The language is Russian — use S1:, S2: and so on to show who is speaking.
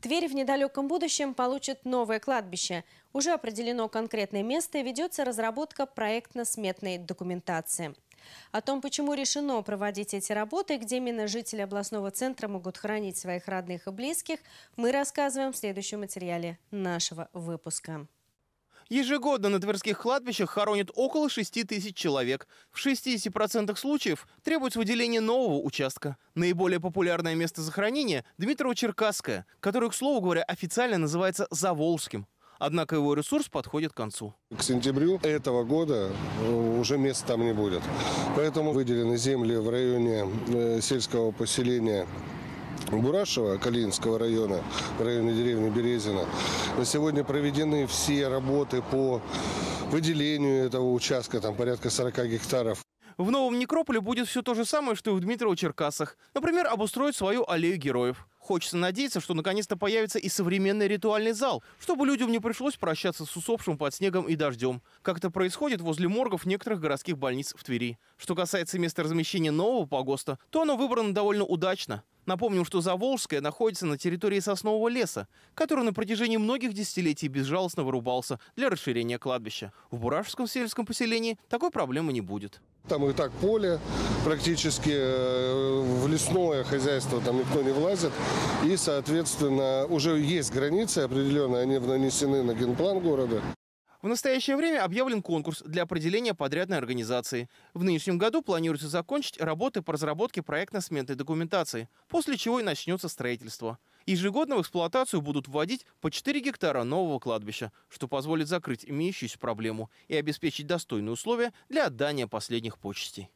S1: Тверь в недалеком будущем получит новое кладбище. Уже определено конкретное место и ведется разработка проектно-сметной документации. О том, почему решено проводить эти работы, где именно жители областного центра могут хранить своих родных и близких, мы рассказываем в следующем материале нашего выпуска.
S2: Ежегодно на тверских кладбищах хоронят около 6 тысяч человек. В 60% случаев требуется выделение нового участка. Наиболее популярное место захоронения – Дмитрово-Черкасское, которое, к слову говоря, официально называется Заволжским. Однако его ресурс подходит к концу.
S3: К сентябрю этого года э, уже места там не будет. Поэтому выделены земли в районе э, сельского поселения Бурашева, Калининского района, в районе деревни Березина. На сегодня проведены все работы по выделению этого участка, там порядка 40 гектаров.
S2: В новом некрополе будет все то же самое, что и в Дмитрово-Черкасах. Например, обустроить свою аллею героев. Хочется надеяться, что наконец-то появится и современный ритуальный зал, чтобы людям не пришлось прощаться с усопшим под снегом и дождем, как это происходит возле моргов некоторых городских больниц в Твери. Что касается места размещения нового погоста, то оно выбрано довольно удачно. Напомним, что Заволжская находится на территории соснового леса, который на протяжении многих десятилетий безжалостно вырубался для расширения кладбища. В Бурашевском сельском поселении такой проблемы не будет.
S3: Там и так поле, практически э, в лесное хозяйство там никто не влазит. И, соответственно, уже есть границы определенные, они нанесены на генплан города.
S2: В настоящее время объявлен конкурс для определения подрядной организации. В нынешнем году планируется закончить работы по разработке проектно-сметной документации, после чего и начнется строительство. Ежегодно в эксплуатацию будут вводить по 4 гектара нового кладбища, что позволит закрыть имеющуюся проблему и обеспечить достойные условия для отдания последних почестей.